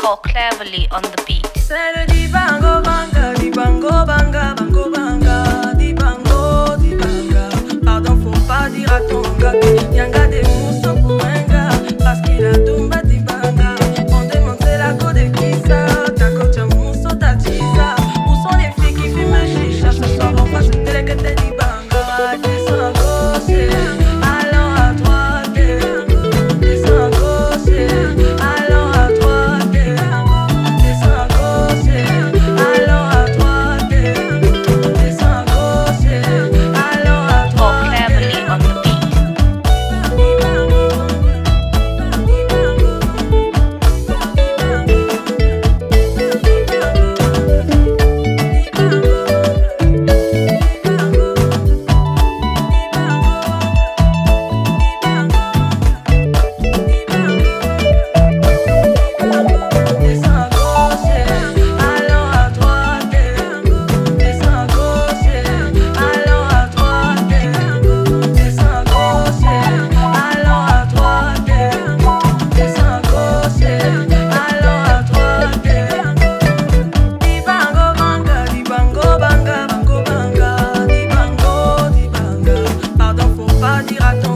called Cleverly on the beat. dira ton